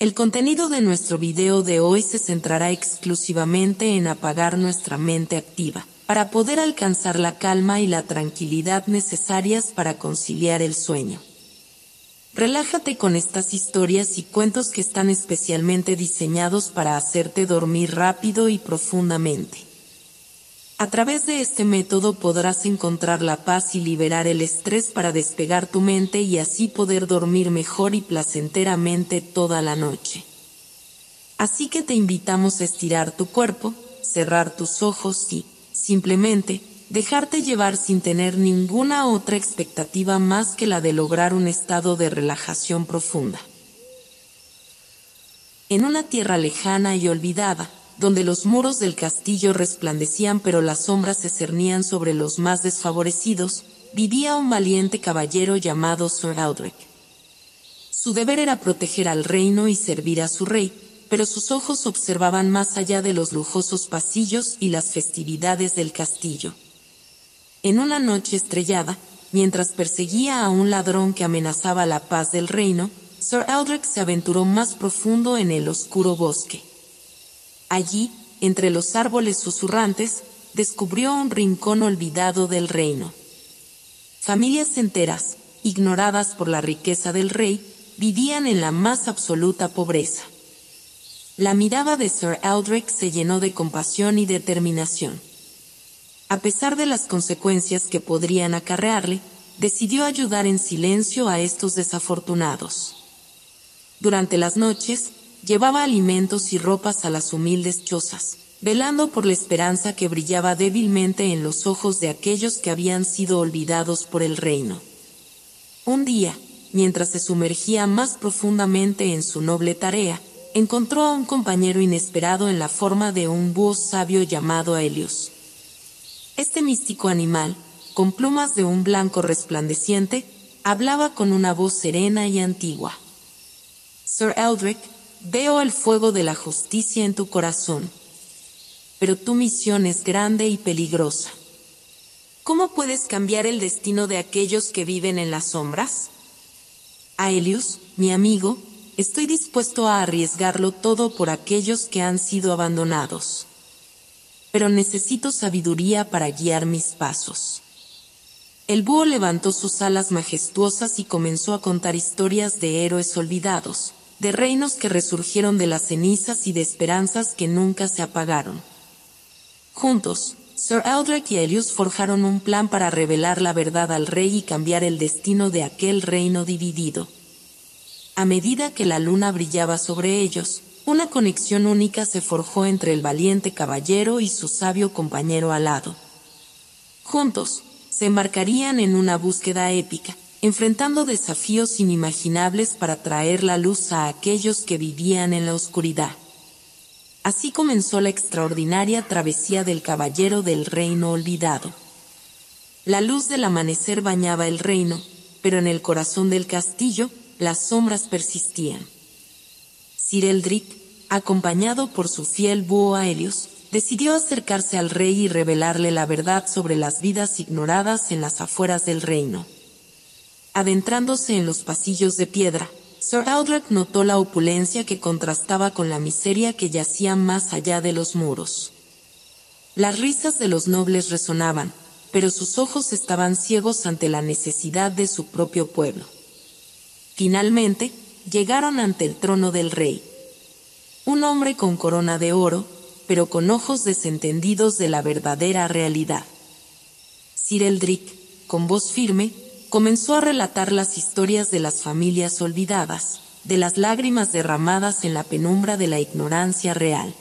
El contenido de nuestro video de hoy se centrará exclusivamente en apagar nuestra mente activa, para poder alcanzar la calma y la tranquilidad necesarias para conciliar el sueño. Relájate con estas historias y cuentos que están especialmente diseñados para hacerte dormir rápido y profundamente. A través de este método podrás encontrar la paz y liberar el estrés para despegar tu mente y así poder dormir mejor y placenteramente toda la noche. Así que te invitamos a estirar tu cuerpo, cerrar tus ojos y, simplemente, dejarte llevar sin tener ninguna otra expectativa más que la de lograr un estado de relajación profunda. En una tierra lejana y olvidada, donde los muros del castillo resplandecían pero las sombras se cernían sobre los más desfavorecidos, vivía un valiente caballero llamado Sir Aldrich. Su deber era proteger al reino y servir a su rey, pero sus ojos observaban más allá de los lujosos pasillos y las festividades del castillo. En una noche estrellada, mientras perseguía a un ladrón que amenazaba la paz del reino, Sir Aldrich se aventuró más profundo en el oscuro bosque. Allí, entre los árboles susurrantes, descubrió un rincón olvidado del reino. Familias enteras, ignoradas por la riqueza del rey, vivían en la más absoluta pobreza. La mirada de Sir Aldrich se llenó de compasión y determinación. A pesar de las consecuencias que podrían acarrearle, decidió ayudar en silencio a estos desafortunados. Durante las noches, llevaba alimentos y ropas a las humildes chozas, velando por la esperanza que brillaba débilmente en los ojos de aquellos que habían sido olvidados por el reino. Un día, mientras se sumergía más profundamente en su noble tarea, encontró a un compañero inesperado en la forma de un búho sabio llamado Helios. Este místico animal, con plumas de un blanco resplandeciente, hablaba con una voz serena y antigua. Sir Eldrick, Veo el fuego de la justicia en tu corazón, pero tu misión es grande y peligrosa. ¿Cómo puedes cambiar el destino de aquellos que viven en las sombras? Aelius, mi amigo, estoy dispuesto a arriesgarlo todo por aquellos que han sido abandonados. Pero necesito sabiduría para guiar mis pasos. El búho levantó sus alas majestuosas y comenzó a contar historias de héroes olvidados de reinos que resurgieron de las cenizas y de esperanzas que nunca se apagaron. Juntos, Sir Eldrick y Elius forjaron un plan para revelar la verdad al rey y cambiar el destino de aquel reino dividido. A medida que la luna brillaba sobre ellos, una conexión única se forjó entre el valiente caballero y su sabio compañero alado. Juntos, se embarcarían en una búsqueda épica, enfrentando desafíos inimaginables para traer la luz a aquellos que vivían en la oscuridad. Así comenzó la extraordinaria travesía del caballero del reino olvidado. La luz del amanecer bañaba el reino, pero en el corazón del castillo las sombras persistían. Sir Eldrick, acompañado por su fiel búho Aelios, decidió acercarse al rey y revelarle la verdad sobre las vidas ignoradas en las afueras del reino. Adentrándose en los pasillos de piedra, Sir Aldrich notó la opulencia que contrastaba con la miseria que yacía más allá de los muros. Las risas de los nobles resonaban, pero sus ojos estaban ciegos ante la necesidad de su propio pueblo. Finalmente, llegaron ante el trono del rey. Un hombre con corona de oro, pero con ojos desentendidos de la verdadera realidad. Sir Eldrick, con voz firme, comenzó a relatar las historias de las familias olvidadas, de las lágrimas derramadas en la penumbra de la ignorancia real.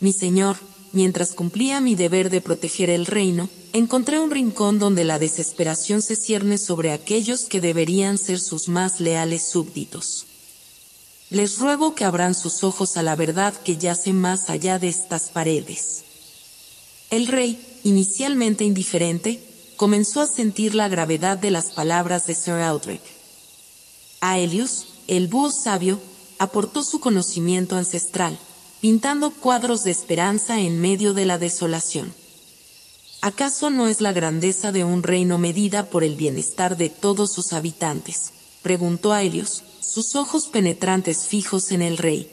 Mi señor, mientras cumplía mi deber de proteger el reino, encontré un rincón donde la desesperación se cierne sobre aquellos que deberían ser sus más leales súbditos. Les ruego que abran sus ojos a la verdad que yace más allá de estas paredes. El rey, inicialmente indiferente, comenzó a sentir la gravedad de las palabras de Sir Eldrick. Aelius, el búho sabio, aportó su conocimiento ancestral, pintando cuadros de esperanza en medio de la desolación. ¿Acaso no es la grandeza de un reino medida por el bienestar de todos sus habitantes? preguntó Aelius, sus ojos penetrantes fijos en el rey.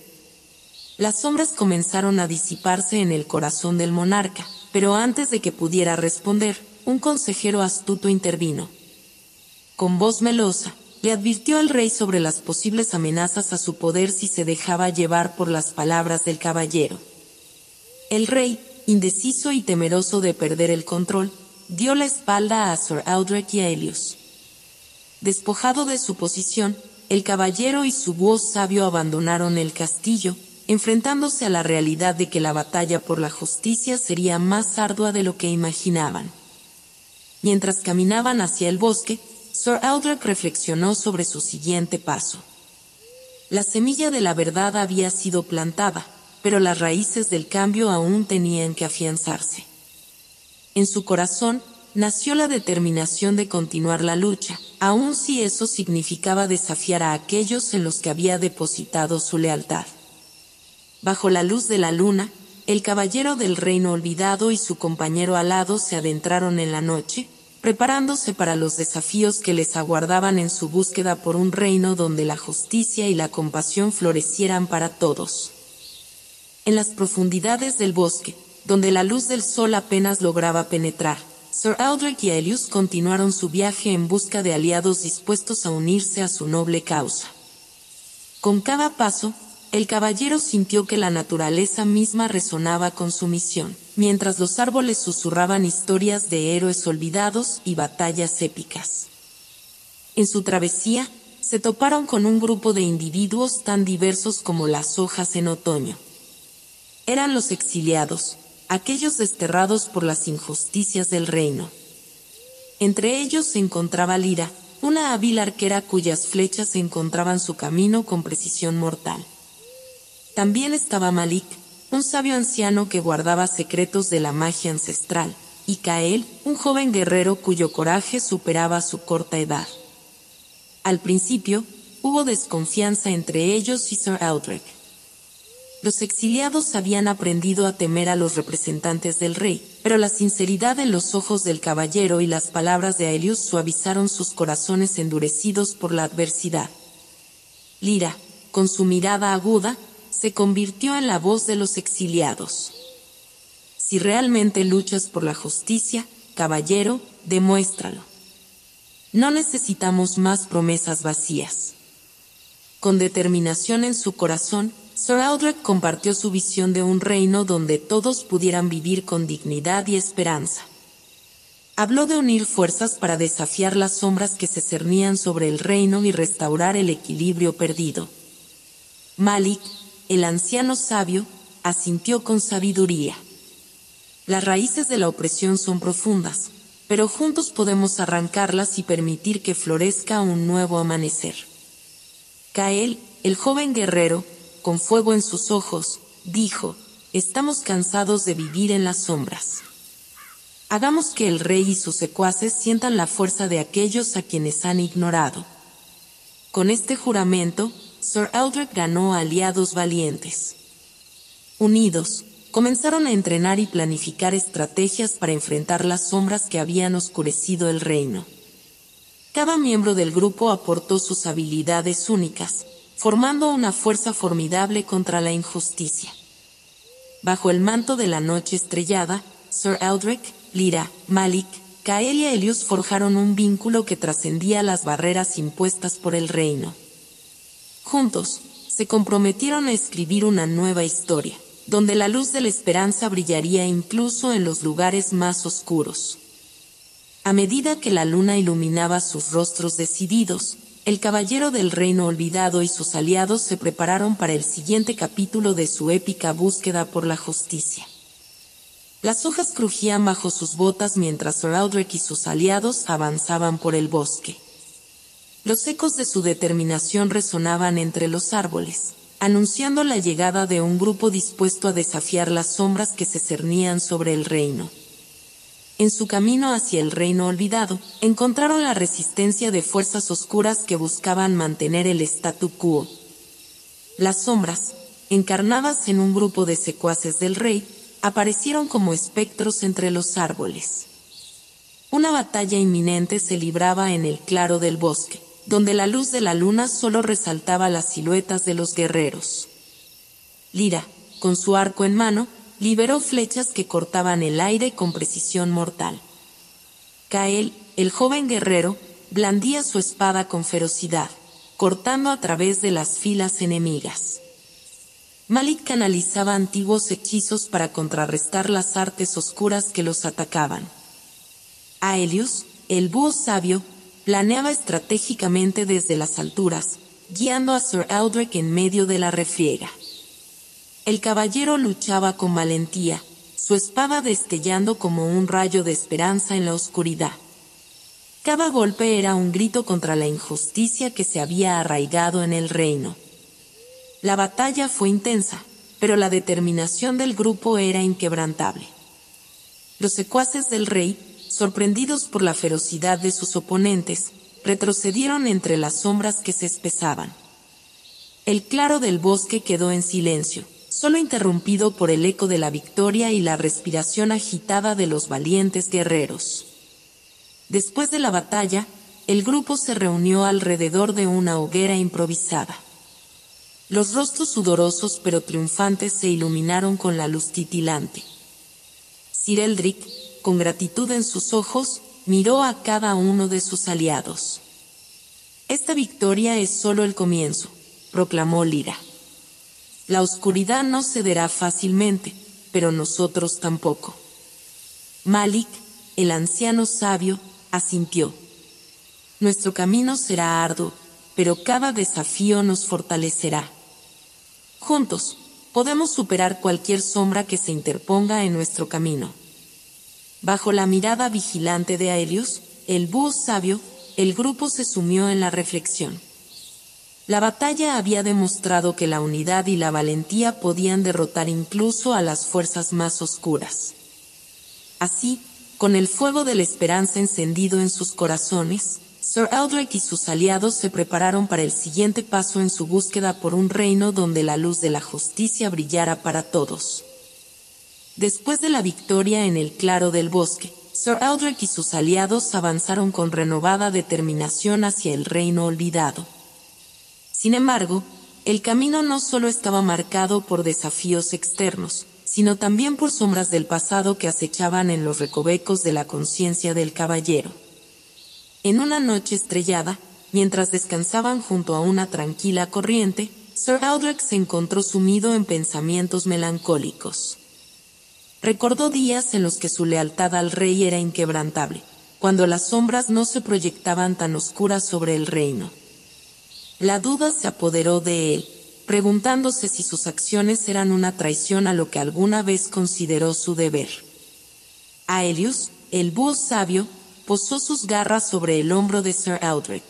Las sombras comenzaron a disiparse en el corazón del monarca, pero antes de que pudiera responder, un consejero astuto intervino. Con voz melosa, le advirtió al rey sobre las posibles amenazas a su poder si se dejaba llevar por las palabras del caballero. El rey, indeciso y temeroso de perder el control, dio la espalda a Sir Aldrich y a Elius. Despojado de su posición, el caballero y su voz sabio abandonaron el castillo, enfrentándose a la realidad de que la batalla por la justicia sería más ardua de lo que imaginaban. Mientras caminaban hacia el bosque, Sir Aldrich reflexionó sobre su siguiente paso. La semilla de la verdad había sido plantada, pero las raíces del cambio aún tenían que afianzarse. En su corazón nació la determinación de continuar la lucha, aun si eso significaba desafiar a aquellos en los que había depositado su lealtad. Bajo la luz de la luna, el caballero del reino olvidado y su compañero alado se adentraron en la noche, preparándose para los desafíos que les aguardaban en su búsqueda por un reino donde la justicia y la compasión florecieran para todos. En las profundidades del bosque, donde la luz del sol apenas lograba penetrar, Sir Aldrich y Elius continuaron su viaje en busca de aliados dispuestos a unirse a su noble causa. Con cada paso, el caballero sintió que la naturaleza misma resonaba con su misión, mientras los árboles susurraban historias de héroes olvidados y batallas épicas. En su travesía, se toparon con un grupo de individuos tan diversos como las hojas en otoño. Eran los exiliados, aquellos desterrados por las injusticias del reino. Entre ellos se encontraba Lira, una hábil arquera cuyas flechas encontraban su camino con precisión mortal. También estaba Malik, un sabio anciano que guardaba secretos de la magia ancestral, y Kael, un joven guerrero cuyo coraje superaba su corta edad. Al principio, hubo desconfianza entre ellos y Sir Aldrich. Los exiliados habían aprendido a temer a los representantes del rey, pero la sinceridad en los ojos del caballero y las palabras de Aelius suavizaron sus corazones endurecidos por la adversidad. Lira, con su mirada aguda, se convirtió en la voz de los exiliados. Si realmente luchas por la justicia, caballero, demuéstralo. No necesitamos más promesas vacías. Con determinación en su corazón, Sir Aldrich compartió su visión de un reino donde todos pudieran vivir con dignidad y esperanza. Habló de unir fuerzas para desafiar las sombras que se cernían sobre el reino y restaurar el equilibrio perdido. Malik, el anciano sabio, asintió con sabiduría. Las raíces de la opresión son profundas, pero juntos podemos arrancarlas y permitir que florezca un nuevo amanecer. Kael, el joven guerrero, con fuego en sus ojos, dijo, estamos cansados de vivir en las sombras. Hagamos que el rey y sus secuaces sientan la fuerza de aquellos a quienes han ignorado. Con este juramento, Sir Eldrick ganó aliados valientes. Unidos, comenzaron a entrenar y planificar estrategias para enfrentar las sombras que habían oscurecido el reino. Cada miembro del grupo aportó sus habilidades únicas, formando una fuerza formidable contra la injusticia. Bajo el manto de la noche estrellada, Sir Eldrick, Lyra, Malik, Kael y Elius forjaron un vínculo que trascendía las barreras impuestas por el reino. Juntos, se comprometieron a escribir una nueva historia, donde la luz de la esperanza brillaría incluso en los lugares más oscuros. A medida que la luna iluminaba sus rostros decididos, el caballero del reino olvidado y sus aliados se prepararon para el siguiente capítulo de su épica búsqueda por la justicia. Las hojas crujían bajo sus botas mientras Sir Aldrich y sus aliados avanzaban por el bosque. Los ecos de su determinación resonaban entre los árboles, anunciando la llegada de un grupo dispuesto a desafiar las sombras que se cernían sobre el reino. En su camino hacia el reino olvidado, encontraron la resistencia de fuerzas oscuras que buscaban mantener el statu quo. Las sombras, encarnadas en un grupo de secuaces del rey, aparecieron como espectros entre los árboles. Una batalla inminente se libraba en el claro del bosque, donde la luz de la luna solo resaltaba las siluetas de los guerreros. Lira, con su arco en mano, liberó flechas que cortaban el aire con precisión mortal. Kael, el joven guerrero, blandía su espada con ferocidad, cortando a través de las filas enemigas. Malik canalizaba antiguos hechizos para contrarrestar las artes oscuras que los atacaban. Aelius, el búho sabio, planeaba estratégicamente desde las alturas, guiando a Sir Eldrick en medio de la refriega. El caballero luchaba con valentía, su espada destellando como un rayo de esperanza en la oscuridad. Cada golpe era un grito contra la injusticia que se había arraigado en el reino. La batalla fue intensa, pero la determinación del grupo era inquebrantable. Los secuaces del rey, sorprendidos por la ferocidad de sus oponentes, retrocedieron entre las sombras que se espesaban. El claro del bosque quedó en silencio, solo interrumpido por el eco de la victoria y la respiración agitada de los valientes guerreros. Después de la batalla, el grupo se reunió alrededor de una hoguera improvisada. Los rostros sudorosos pero triunfantes se iluminaron con la luz titilante. Sir Eldrick, con gratitud en sus ojos, miró a cada uno de sus aliados. Esta victoria es solo el comienzo, proclamó Lira. La oscuridad no cederá fácilmente, pero nosotros tampoco. Malik, el anciano sabio, asintió. Nuestro camino será arduo, pero cada desafío nos fortalecerá. Juntos, podemos superar cualquier sombra que se interponga en nuestro camino. Bajo la mirada vigilante de Aelius, el búho sabio, el grupo se sumió en la reflexión. La batalla había demostrado que la unidad y la valentía podían derrotar incluso a las fuerzas más oscuras. Así, con el fuego de la esperanza encendido en sus corazones, Sir Eldrick y sus aliados se prepararon para el siguiente paso en su búsqueda por un reino donde la luz de la justicia brillara para todos. Después de la victoria en el claro del bosque, Sir Eldrick y sus aliados avanzaron con renovada determinación hacia el reino olvidado. Sin embargo, el camino no solo estaba marcado por desafíos externos, sino también por sombras del pasado que acechaban en los recovecos de la conciencia del caballero. En una noche estrellada, mientras descansaban junto a una tranquila corriente, Sir Aldrich se encontró sumido en pensamientos melancólicos. Recordó días en los que su lealtad al rey era inquebrantable, cuando las sombras no se proyectaban tan oscuras sobre el reino. La duda se apoderó de él, preguntándose si sus acciones eran una traición a lo que alguna vez consideró su deber. Aelius, el búho sabio, posó sus garras sobre el hombro de Sir Eldrick.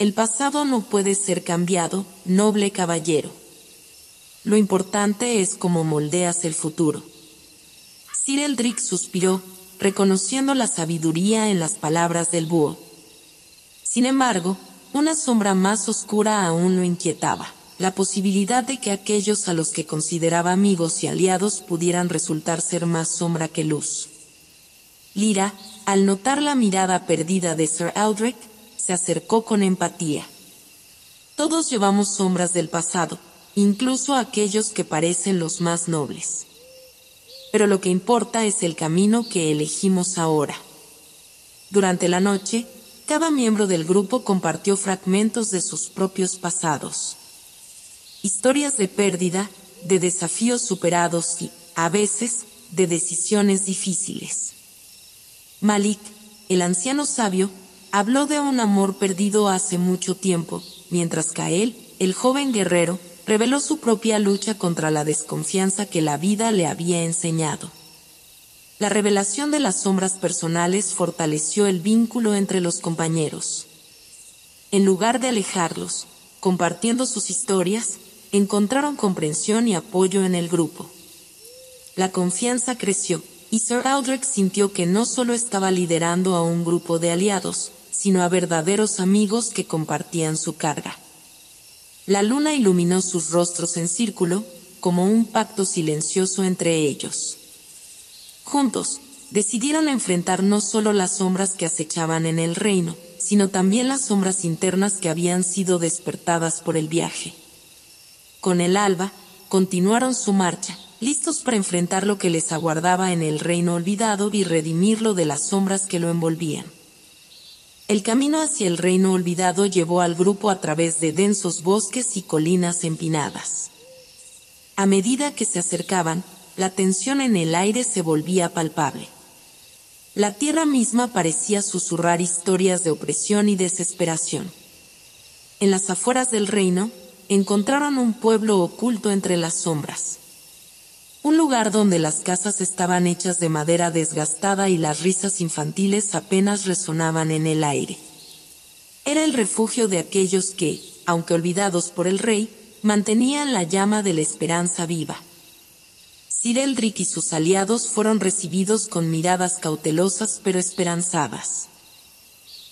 El pasado no puede ser cambiado, noble caballero. Lo importante es cómo moldeas el futuro. Sir Eldrick suspiró, reconociendo la sabiduría en las palabras del búho. Sin embargo, una sombra más oscura aún lo inquietaba, la posibilidad de que aquellos a los que consideraba amigos y aliados pudieran resultar ser más sombra que luz. Lira, al notar la mirada perdida de Sir Aldrich, se acercó con empatía. Todos llevamos sombras del pasado, incluso aquellos que parecen los más nobles. Pero lo que importa es el camino que elegimos ahora. Durante la noche, cada miembro del grupo compartió fragmentos de sus propios pasados. Historias de pérdida, de desafíos superados y, a veces, de decisiones difíciles. Malik, el anciano sabio, habló de un amor perdido hace mucho tiempo, mientras Kael, el joven guerrero, reveló su propia lucha contra la desconfianza que la vida le había enseñado. La revelación de las sombras personales fortaleció el vínculo entre los compañeros. En lugar de alejarlos, compartiendo sus historias, encontraron comprensión y apoyo en el grupo. La confianza creció, y Sir Aldrich sintió que no solo estaba liderando a un grupo de aliados, sino a verdaderos amigos que compartían su carga. La luna iluminó sus rostros en círculo, como un pacto silencioso entre ellos. Juntos, decidieron enfrentar no solo las sombras que acechaban en el reino, sino también las sombras internas que habían sido despertadas por el viaje. Con el alba, continuaron su marcha, listos para enfrentar lo que les aguardaba en el reino olvidado y redimirlo de las sombras que lo envolvían. El camino hacia el reino olvidado llevó al grupo a través de densos bosques y colinas empinadas. A medida que se acercaban, la tensión en el aire se volvía palpable. La tierra misma parecía susurrar historias de opresión y desesperación. En las afueras del reino, encontraron un pueblo oculto entre las sombras. Un lugar donde las casas estaban hechas de madera desgastada y las risas infantiles apenas resonaban en el aire. Era el refugio de aquellos que, aunque olvidados por el rey, mantenían la llama de la esperanza viva. Sir Eldrick y sus aliados fueron recibidos con miradas cautelosas pero esperanzadas.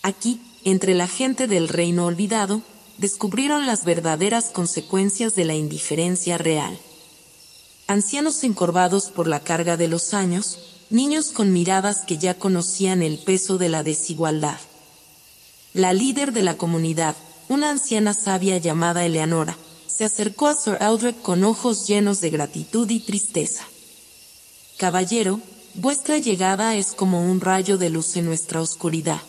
Aquí, entre la gente del reino olvidado, descubrieron las verdaderas consecuencias de la indiferencia real. Ancianos encorvados por la carga de los años, niños con miradas que ya conocían el peso de la desigualdad. La líder de la comunidad, una anciana sabia llamada Eleanora, se acercó a Sir Eldrick con ojos llenos de gratitud y tristeza. Caballero, vuestra llegada es como un rayo de luz en nuestra oscuridad.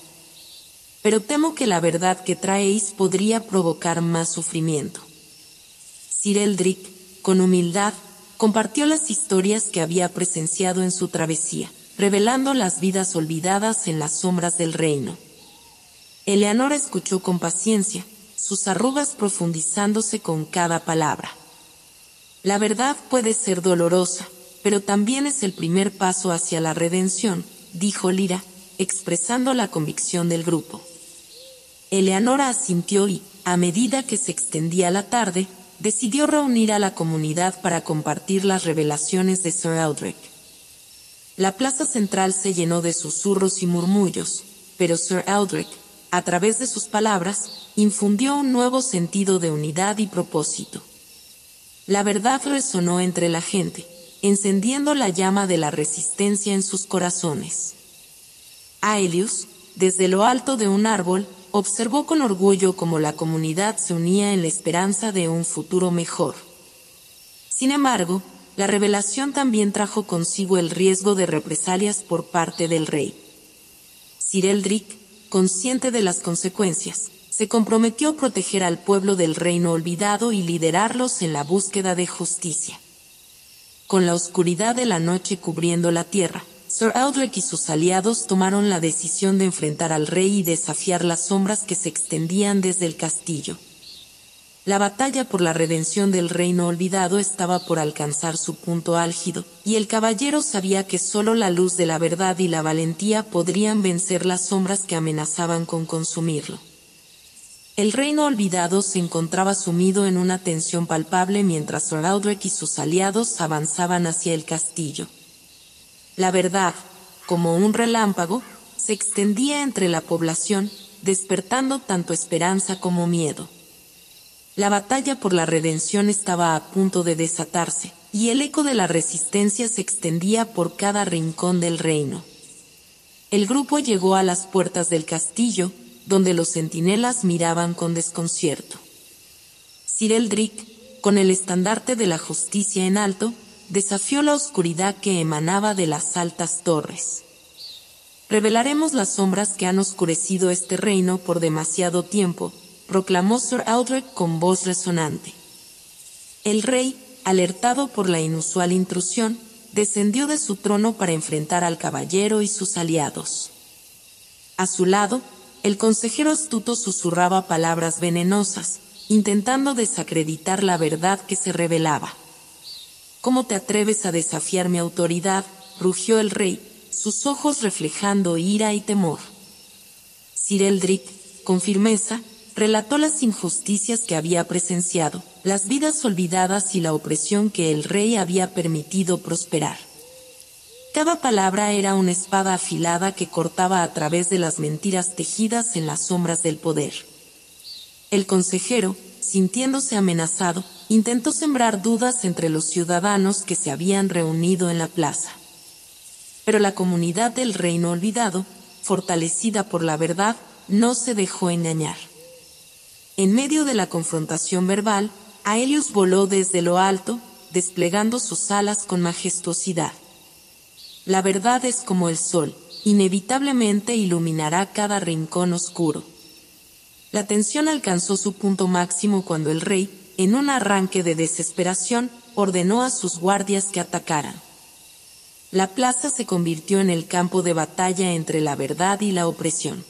Pero temo que la verdad que traéis podría provocar más sufrimiento. Sir Eldrick, con humildad, compartió las historias que había presenciado en su travesía, revelando las vidas olvidadas en las sombras del reino. Eleanora escuchó con paciencia, sus arrugas profundizándose con cada palabra. La verdad puede ser dolorosa, pero también es el primer paso hacia la redención, dijo Lira, expresando la convicción del grupo. Eleanora asintió y, a medida que se extendía la tarde, decidió reunir a la comunidad para compartir las revelaciones de Sir Eldrick. La plaza central se llenó de susurros y murmullos, pero Sir Eldrick, a través de sus palabras, infundió un nuevo sentido de unidad y propósito. La verdad resonó entre la gente, encendiendo la llama de la resistencia en sus corazones. Aelius, desde lo alto de un árbol, observó con orgullo cómo la comunidad se unía en la esperanza de un futuro mejor. Sin embargo, la revelación también trajo consigo el riesgo de represalias por parte del rey. Sir Eldrick, consciente de las consecuencias, se comprometió a proteger al pueblo del reino olvidado y liderarlos en la búsqueda de justicia. Con la oscuridad de la noche cubriendo la tierra, Sir Eldrick y sus aliados tomaron la decisión de enfrentar al rey y desafiar las sombras que se extendían desde el castillo. La batalla por la redención del reino olvidado estaba por alcanzar su punto álgido, y el caballero sabía que sólo la luz de la verdad y la valentía podrían vencer las sombras que amenazaban con consumirlo. El reino olvidado se encontraba sumido en una tensión palpable mientras Sir Eldrick y sus aliados avanzaban hacia el castillo. La verdad, como un relámpago, se extendía entre la población, despertando tanto esperanza como miedo. La batalla por la redención estaba a punto de desatarse, y el eco de la resistencia se extendía por cada rincón del reino. El grupo llegó a las puertas del castillo, donde los centinelas miraban con desconcierto. Sir Eldrick, con el estandarte de la justicia en alto, desafió la oscuridad que emanaba de las altas torres. Revelaremos las sombras que han oscurecido este reino por demasiado tiempo, proclamó Sir Eldrick con voz resonante. El rey, alertado por la inusual intrusión, descendió de su trono para enfrentar al caballero y sus aliados. A su lado, el consejero astuto susurraba palabras venenosas, intentando desacreditar la verdad que se revelaba. ¿Cómo te atreves a desafiar mi autoridad? rugió el rey, sus ojos reflejando ira y temor. Sir Eldrick, con firmeza, relató las injusticias que había presenciado, las vidas olvidadas y la opresión que el rey había permitido prosperar. Cada palabra era una espada afilada que cortaba a través de las mentiras tejidas en las sombras del poder. El consejero, sintiéndose amenazado, intentó sembrar dudas entre los ciudadanos que se habían reunido en la plaza. Pero la comunidad del reino olvidado, fortalecida por la verdad, no se dejó engañar. En medio de la confrontación verbal, Aelius voló desde lo alto, desplegando sus alas con majestuosidad. La verdad es como el sol, inevitablemente iluminará cada rincón oscuro. La tensión alcanzó su punto máximo cuando el rey, en un arranque de desesperación, ordenó a sus guardias que atacaran. La plaza se convirtió en el campo de batalla entre la verdad y la opresión.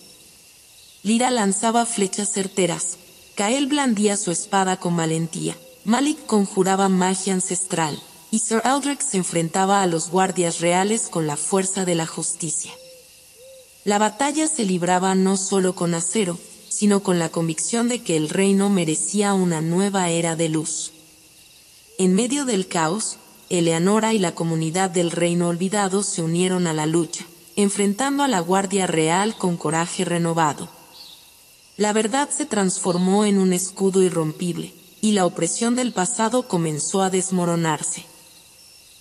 Lira lanzaba flechas certeras, Kael blandía su espada con valentía, Malik conjuraba magia ancestral, y Sir Aldrich se enfrentaba a los guardias reales con la fuerza de la justicia. La batalla se libraba no solo con acero, sino con la convicción de que el reino merecía una nueva era de luz. En medio del caos, Eleanora y la comunidad del reino olvidado se unieron a la lucha, enfrentando a la Guardia Real con coraje renovado. La verdad se transformó en un escudo irrompible, y la opresión del pasado comenzó a desmoronarse.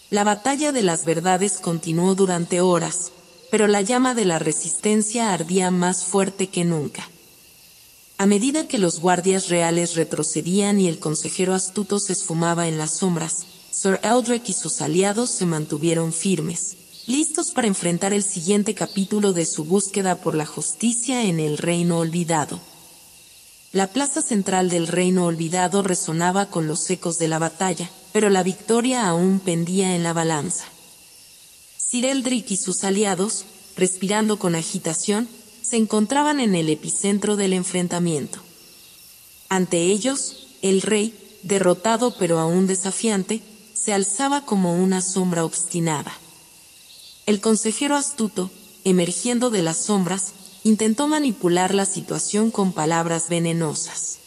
La batalla de las verdades continuó durante horas, pero la llama de la resistencia ardía más fuerte que nunca. A medida que los guardias reales retrocedían y el consejero astuto se esfumaba en las sombras, Sir Eldrick y sus aliados se mantuvieron firmes, listos para enfrentar el siguiente capítulo de su búsqueda por la justicia en el reino olvidado. La plaza central del reino olvidado resonaba con los ecos de la batalla, pero la victoria aún pendía en la balanza. Sir Eldrick y sus aliados, respirando con agitación, se encontraban en el epicentro del enfrentamiento. Ante ellos, el rey, derrotado pero aún desafiante, se alzaba como una sombra obstinada. El consejero astuto, emergiendo de las sombras, intentó manipular la situación con palabras venenosas.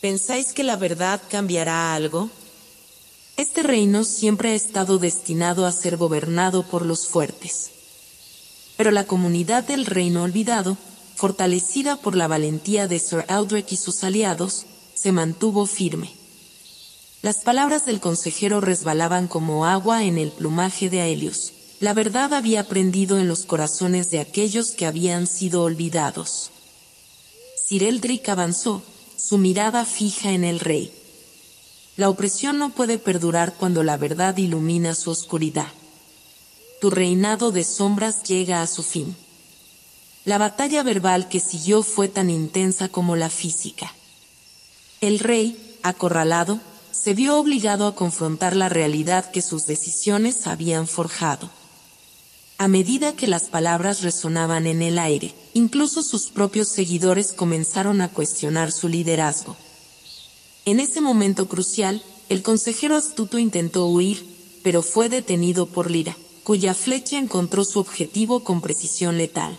¿Pensáis que la verdad cambiará algo? Este reino siempre ha estado destinado a ser gobernado por los fuertes. Pero la comunidad del reino olvidado, fortalecida por la valentía de Sir Aldrich y sus aliados, se mantuvo firme. Las palabras del consejero resbalaban como agua en el plumaje de Aelius la verdad había prendido en los corazones de aquellos que habían sido olvidados. Sir Eldrick avanzó, su mirada fija en el rey. La opresión no puede perdurar cuando la verdad ilumina su oscuridad. Tu reinado de sombras llega a su fin. La batalla verbal que siguió fue tan intensa como la física. El rey, acorralado, se vio obligado a confrontar la realidad que sus decisiones habían forjado. A medida que las palabras resonaban en el aire, incluso sus propios seguidores comenzaron a cuestionar su liderazgo. En ese momento crucial, el consejero astuto intentó huir, pero fue detenido por Lira, cuya flecha encontró su objetivo con precisión letal.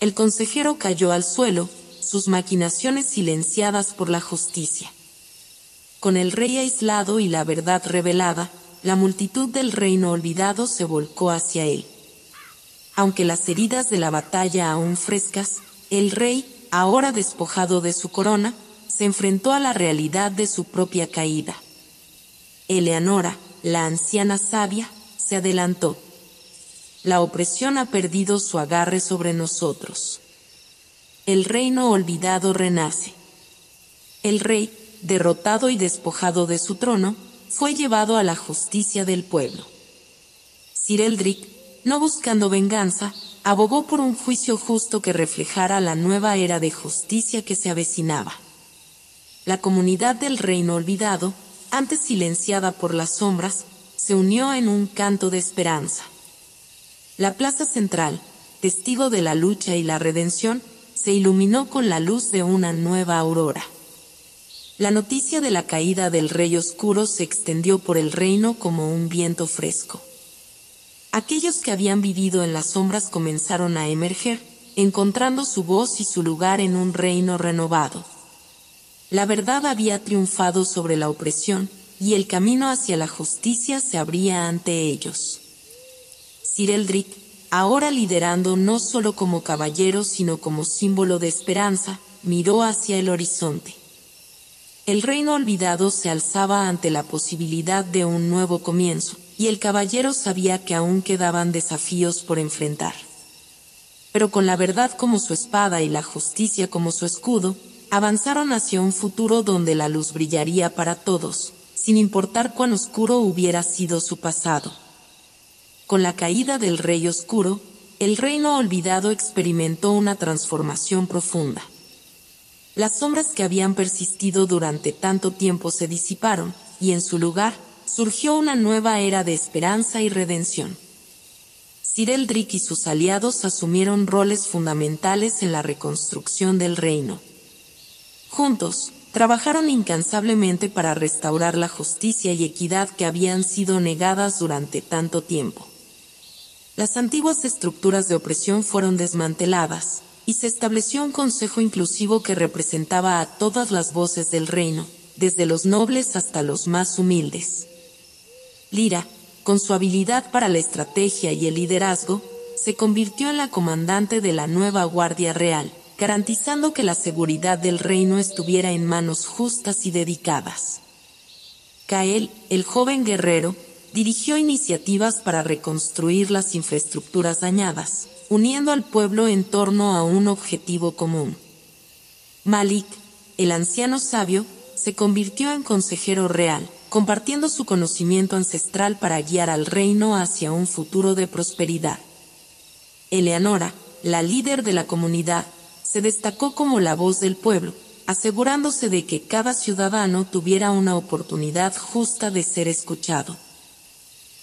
El consejero cayó al suelo, sus maquinaciones silenciadas por la justicia. Con el rey aislado y la verdad revelada, la multitud del reino olvidado se volcó hacia él. Aunque las heridas de la batalla aún frescas, el rey, ahora despojado de su corona, se enfrentó a la realidad de su propia caída. Eleanora, la anciana sabia, se adelantó. La opresión ha perdido su agarre sobre nosotros. El reino olvidado renace. El rey, derrotado y despojado de su trono, fue llevado a la justicia del pueblo. Sir Eldrick, no buscando venganza, abogó por un juicio justo que reflejara la nueva era de justicia que se avecinaba. La comunidad del reino olvidado, antes silenciada por las sombras, se unió en un canto de esperanza. La plaza central, testigo de la lucha y la redención, se iluminó con la luz de una nueva aurora. La noticia de la caída del rey oscuro se extendió por el reino como un viento fresco. Aquellos que habían vivido en las sombras comenzaron a emerger, encontrando su voz y su lugar en un reino renovado. La verdad había triunfado sobre la opresión, y el camino hacia la justicia se abría ante ellos. Sir Eldrick, ahora liderando no solo como caballero sino como símbolo de esperanza, miró hacia el horizonte. El reino olvidado se alzaba ante la posibilidad de un nuevo comienzo, y el caballero sabía que aún quedaban desafíos por enfrentar. pero con la verdad como su espada y la justicia como su escudo, avanzaron hacia un futuro donde la luz brillaría para todos, sin importar cuán oscuro hubiera sido su pasado. Con la caída del rey oscuro, el reino olvidado experimentó una transformación profunda. Las sombras que habían persistido durante tanto tiempo se disiparon, y en su lugar, surgió una nueva era de esperanza y redención. Sir Eldrick y sus aliados asumieron roles fundamentales en la reconstrucción del reino. Juntos, trabajaron incansablemente para restaurar la justicia y equidad que habían sido negadas durante tanto tiempo. Las antiguas estructuras de opresión fueron desmanteladas, y se estableció un consejo inclusivo que representaba a todas las voces del reino, desde los nobles hasta los más humildes. Lira, con su habilidad para la estrategia y el liderazgo, se convirtió en la comandante de la nueva Guardia Real, garantizando que la seguridad del reino estuviera en manos justas y dedicadas. Kael, el joven guerrero, dirigió iniciativas para reconstruir las infraestructuras dañadas, uniendo al pueblo en torno a un objetivo común. Malik, el anciano sabio, se convirtió en consejero real, compartiendo su conocimiento ancestral para guiar al reino hacia un futuro de prosperidad. Eleanora, la líder de la comunidad, se destacó como la voz del pueblo, asegurándose de que cada ciudadano tuviera una oportunidad justa de ser escuchado.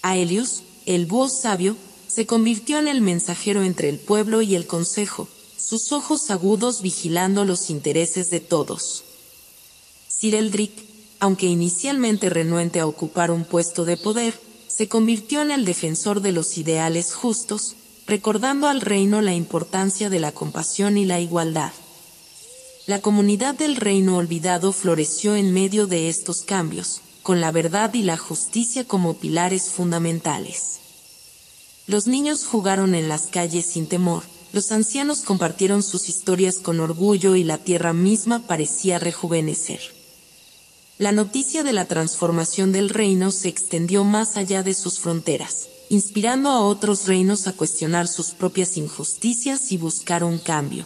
Aelius, el voz sabio, se convirtió en el mensajero entre el pueblo y el consejo, sus ojos agudos vigilando los intereses de todos. Sir Eldrick, aunque inicialmente renuente a ocupar un puesto de poder, se convirtió en el defensor de los ideales justos, recordando al reino la importancia de la compasión y la igualdad. La comunidad del reino olvidado floreció en medio de estos cambios, con la verdad y la justicia como pilares fundamentales. Los niños jugaron en las calles sin temor, los ancianos compartieron sus historias con orgullo y la tierra misma parecía rejuvenecer la noticia de la transformación del reino se extendió más allá de sus fronteras, inspirando a otros reinos a cuestionar sus propias injusticias y buscar un cambio.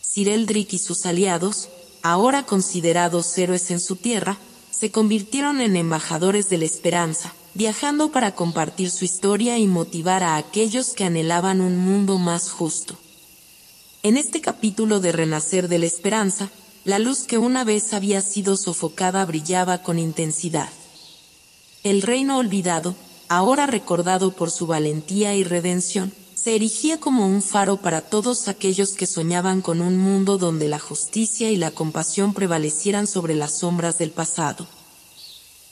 Sir Eldrick y sus aliados, ahora considerados héroes en su tierra, se convirtieron en embajadores de la esperanza, viajando para compartir su historia y motivar a aquellos que anhelaban un mundo más justo. En este capítulo de Renacer de la Esperanza, la luz que una vez había sido sofocada brillaba con intensidad. El reino olvidado, ahora recordado por su valentía y redención, se erigía como un faro para todos aquellos que soñaban con un mundo donde la justicia y la compasión prevalecieran sobre las sombras del pasado.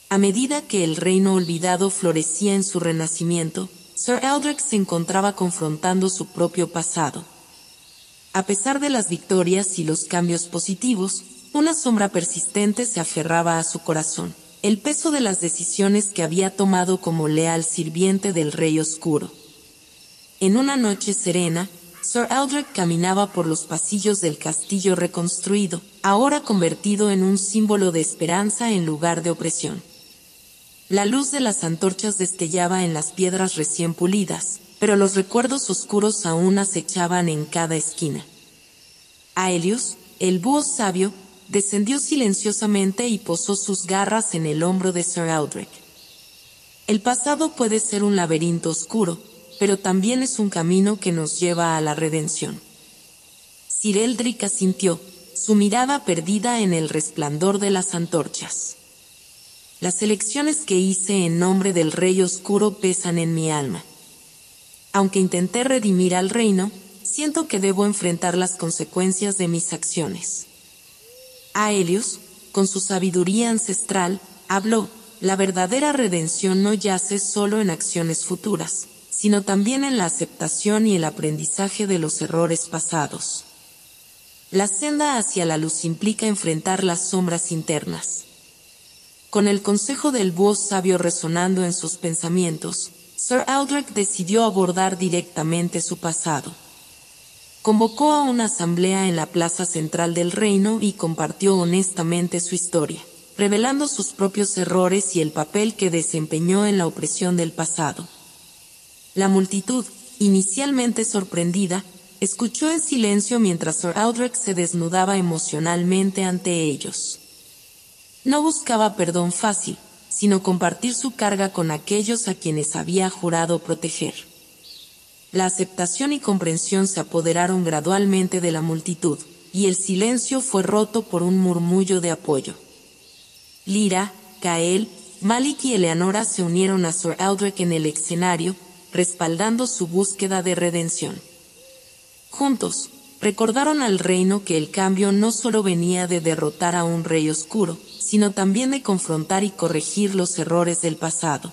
A medida que el reino olvidado florecía en su renacimiento, Sir Eldrick se encontraba confrontando su propio pasado. A pesar de las victorias y los cambios positivos, una sombra persistente se aferraba a su corazón, el peso de las decisiones que había tomado como leal sirviente del Rey Oscuro. En una noche serena, Sir Eldrick caminaba por los pasillos del castillo reconstruido, ahora convertido en un símbolo de esperanza en lugar de opresión. La luz de las antorchas destellaba en las piedras recién pulidas, pero los recuerdos oscuros aún acechaban en cada esquina. Aelius, el búho sabio, descendió silenciosamente y posó sus garras en el hombro de Sir Eldrick. El pasado puede ser un laberinto oscuro, pero también es un camino que nos lleva a la redención. Sir Eldrick asintió, su mirada perdida en el resplandor de las antorchas. Las elecciones que hice en nombre del Rey Oscuro pesan en mi alma aunque intenté redimir al reino, siento que debo enfrentar las consecuencias de mis acciones. Aelius, con su sabiduría ancestral, habló, la verdadera redención no yace solo en acciones futuras, sino también en la aceptación y el aprendizaje de los errores pasados. La senda hacia la luz implica enfrentar las sombras internas. Con el consejo del búho sabio resonando en sus pensamientos, Sir Aldrich decidió abordar directamente su pasado. Convocó a una asamblea en la plaza central del reino y compartió honestamente su historia, revelando sus propios errores y el papel que desempeñó en la opresión del pasado. La multitud, inicialmente sorprendida, escuchó en silencio mientras Sir Aldrich se desnudaba emocionalmente ante ellos. No buscaba perdón fácil, sino compartir su carga con aquellos a quienes había jurado proteger. La aceptación y comprensión se apoderaron gradualmente de la multitud, y el silencio fue roto por un murmullo de apoyo. Lira, Kael, Malik y Eleanora se unieron a Sir Aldrich en el escenario, respaldando su búsqueda de redención. Juntos, recordaron al reino que el cambio no solo venía de derrotar a un rey oscuro, sino también de confrontar y corregir los errores del pasado.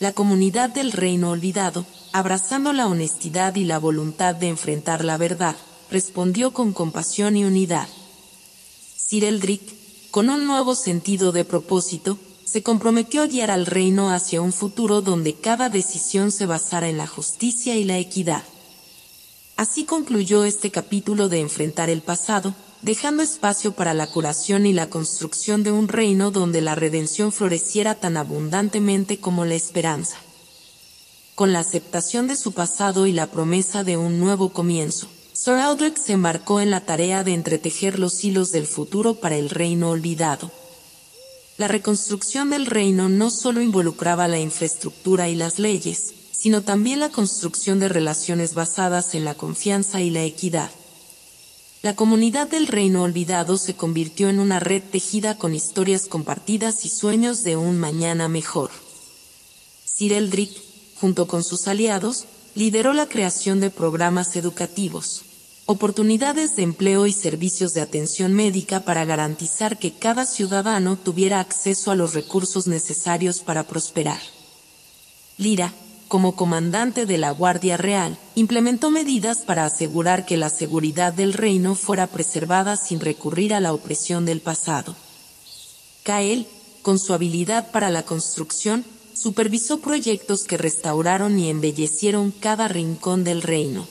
La comunidad del reino olvidado, abrazando la honestidad y la voluntad de enfrentar la verdad, respondió con compasión y unidad. Sir Eldrick, con un nuevo sentido de propósito, se comprometió a guiar al reino hacia un futuro donde cada decisión se basara en la justicia y la equidad. Así concluyó este capítulo de Enfrentar el pasado, dejando espacio para la curación y la construcción de un reino donde la redención floreciera tan abundantemente como la esperanza. Con la aceptación de su pasado y la promesa de un nuevo comienzo, Sir Aldrich se embarcó en la tarea de entretejer los hilos del futuro para el reino olvidado. La reconstrucción del reino no solo involucraba la infraestructura y las leyes, sino también la construcción de relaciones basadas en la confianza y la equidad. La comunidad del reino olvidado se convirtió en una red tejida con historias compartidas y sueños de un mañana mejor. Sir Eldrick, junto con sus aliados, lideró la creación de programas educativos, oportunidades de empleo y servicios de atención médica para garantizar que cada ciudadano tuviera acceso a los recursos necesarios para prosperar. Lira, como comandante de la Guardia Real, implementó medidas para asegurar que la seguridad del reino fuera preservada sin recurrir a la opresión del pasado. Kael, con su habilidad para la construcción, supervisó proyectos que restauraron y embellecieron cada rincón del reino.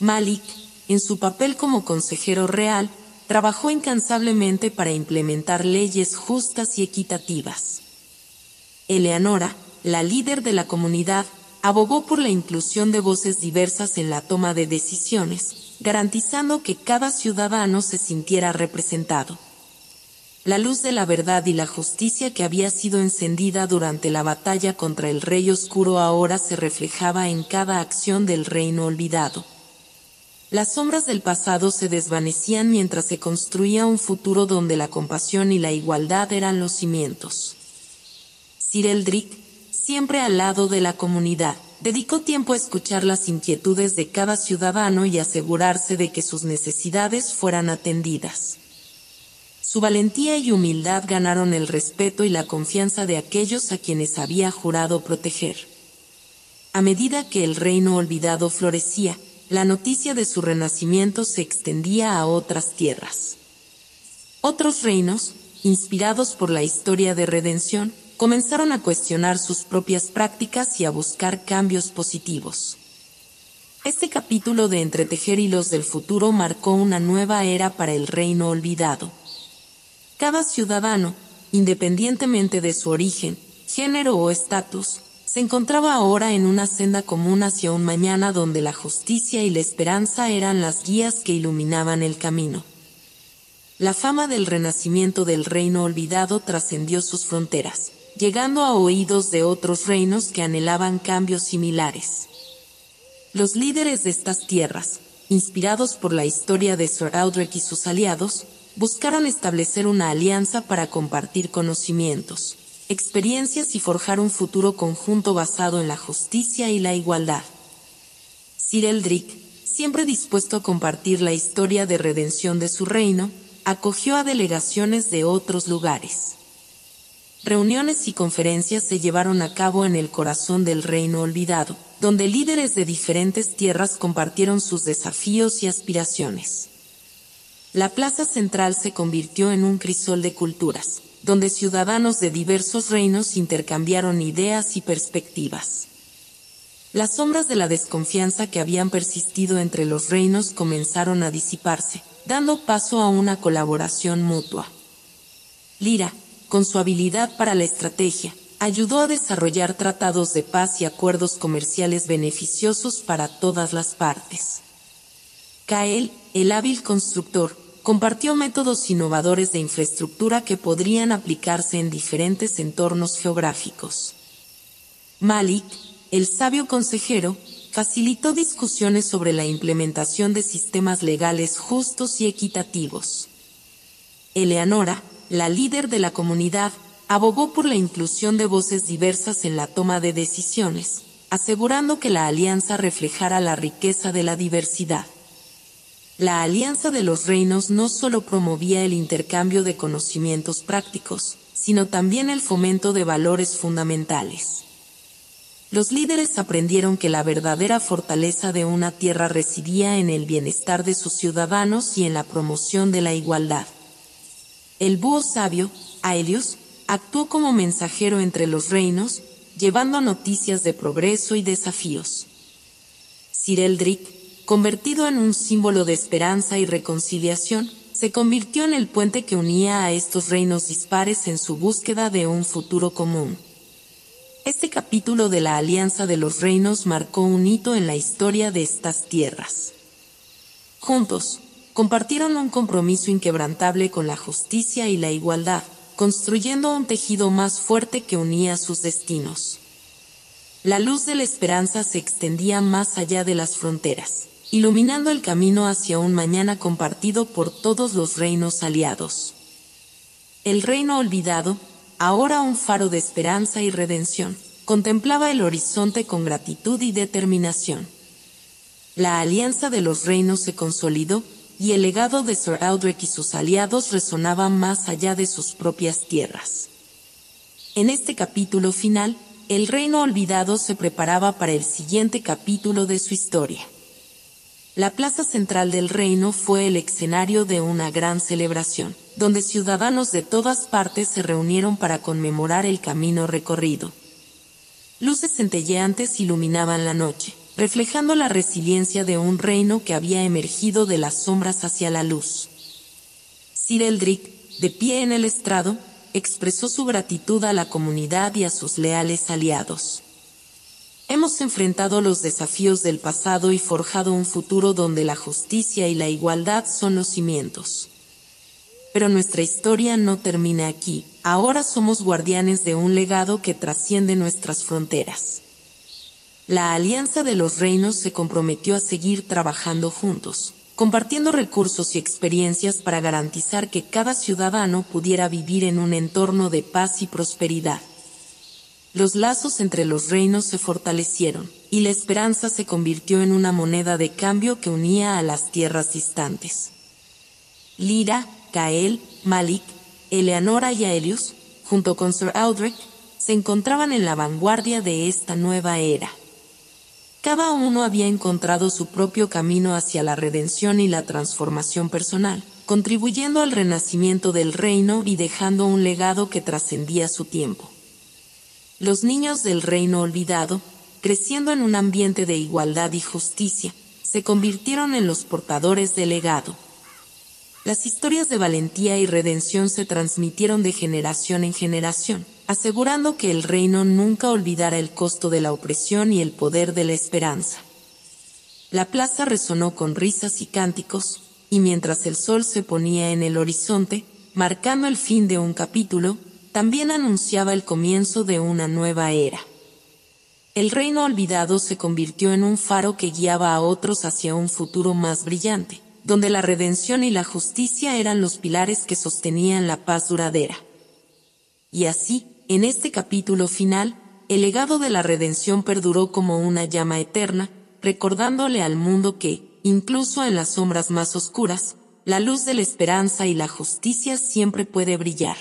Malik, en su papel como consejero real, trabajó incansablemente para implementar leyes justas y equitativas. Eleanora, la líder de la comunidad, abogó por la inclusión de voces diversas en la toma de decisiones, garantizando que cada ciudadano se sintiera representado. La luz de la verdad y la justicia que había sido encendida durante la batalla contra el Rey Oscuro ahora se reflejaba en cada acción del reino olvidado. Las sombras del pasado se desvanecían mientras se construía un futuro donde la compasión y la igualdad eran los cimientos. Sir Eldrick, siempre al lado de la comunidad. Dedicó tiempo a escuchar las inquietudes de cada ciudadano y asegurarse de que sus necesidades fueran atendidas. Su valentía y humildad ganaron el respeto y la confianza de aquellos a quienes había jurado proteger. A medida que el reino olvidado florecía, la noticia de su renacimiento se extendía a otras tierras. Otros reinos, inspirados por la historia de redención, comenzaron a cuestionar sus propias prácticas y a buscar cambios positivos. Este capítulo de Entretejer hilos del futuro marcó una nueva era para el reino olvidado. Cada ciudadano, independientemente de su origen, género o estatus, se encontraba ahora en una senda común hacia un mañana donde la justicia y la esperanza eran las guías que iluminaban el camino. La fama del renacimiento del reino olvidado trascendió sus fronteras llegando a oídos de otros reinos que anhelaban cambios similares. Los líderes de estas tierras, inspirados por la historia de Sir Aldrich y sus aliados, buscaron establecer una alianza para compartir conocimientos, experiencias y forjar un futuro conjunto basado en la justicia y la igualdad. Sir Eldrick, siempre dispuesto a compartir la historia de redención de su reino, acogió a delegaciones de otros lugares. Reuniones y conferencias se llevaron a cabo en el corazón del reino olvidado, donde líderes de diferentes tierras compartieron sus desafíos y aspiraciones. La plaza central se convirtió en un crisol de culturas, donde ciudadanos de diversos reinos intercambiaron ideas y perspectivas. Las sombras de la desconfianza que habían persistido entre los reinos comenzaron a disiparse, dando paso a una colaboración mutua. Lira, con su habilidad para la estrategia, ayudó a desarrollar tratados de paz y acuerdos comerciales beneficiosos para todas las partes. Kael, el hábil constructor, compartió métodos innovadores de infraestructura que podrían aplicarse en diferentes entornos geográficos. Malik, el sabio consejero, facilitó discusiones sobre la implementación de sistemas legales justos y equitativos. Eleanora, la líder de la comunidad, abogó por la inclusión de voces diversas en la toma de decisiones, asegurando que la alianza reflejara la riqueza de la diversidad. La Alianza de los Reinos no solo promovía el intercambio de conocimientos prácticos, sino también el fomento de valores fundamentales. Los líderes aprendieron que la verdadera fortaleza de una tierra residía en el bienestar de sus ciudadanos y en la promoción de la igualdad. El búho sabio, Aelius, actuó como mensajero entre los reinos, llevando noticias de progreso y desafíos. Sir Eldrick, convertido en un símbolo de esperanza y reconciliación, se convirtió en el puente que unía a estos reinos dispares en su búsqueda de un futuro común. Este capítulo de la Alianza de los Reinos marcó un hito en la historia de estas tierras. Juntos, compartieron un compromiso inquebrantable con la justicia y la igualdad, construyendo un tejido más fuerte que unía sus destinos. La luz de la esperanza se extendía más allá de las fronteras, iluminando el camino hacia un mañana compartido por todos los reinos aliados. El reino olvidado, ahora un faro de esperanza y redención, contemplaba el horizonte con gratitud y determinación. La alianza de los reinos se consolidó, y el legado de Sir Aldrich y sus aliados resonaba más allá de sus propias tierras. En este capítulo final, el reino olvidado se preparaba para el siguiente capítulo de su historia. La plaza central del reino fue el escenario de una gran celebración, donde ciudadanos de todas partes se reunieron para conmemorar el camino recorrido. Luces centelleantes iluminaban la noche, reflejando la resiliencia de un reino que había emergido de las sombras hacia la luz. Sir Eldrick, de pie en el estrado, expresó su gratitud a la comunidad y a sus leales aliados. Hemos enfrentado los desafíos del pasado y forjado un futuro donde la justicia y la igualdad son los cimientos. Pero nuestra historia no termina aquí, ahora somos guardianes de un legado que trasciende nuestras fronteras la Alianza de los Reinos se comprometió a seguir trabajando juntos, compartiendo recursos y experiencias para garantizar que cada ciudadano pudiera vivir en un entorno de paz y prosperidad. Los lazos entre los reinos se fortalecieron, y la esperanza se convirtió en una moneda de cambio que unía a las tierras distantes. Lira, Kael, Malik, Eleanora y Aelius, junto con Sir Aldrich, se encontraban en la vanguardia de esta nueva era. Cada uno había encontrado su propio camino hacia la redención y la transformación personal, contribuyendo al renacimiento del reino y dejando un legado que trascendía su tiempo. Los niños del reino olvidado, creciendo en un ambiente de igualdad y justicia, se convirtieron en los portadores del legado. Las historias de valentía y redención se transmitieron de generación en generación, asegurando que el reino nunca olvidara el costo de la opresión y el poder de la esperanza. La plaza resonó con risas y cánticos, y mientras el sol se ponía en el horizonte, marcando el fin de un capítulo, también anunciaba el comienzo de una nueva era. El reino olvidado se convirtió en un faro que guiaba a otros hacia un futuro más brillante, donde la redención y la justicia eran los pilares que sostenían la paz duradera. Y así, en este capítulo final, el legado de la redención perduró como una llama eterna, recordándole al mundo que, incluso en las sombras más oscuras, la luz de la esperanza y la justicia siempre puede brillar.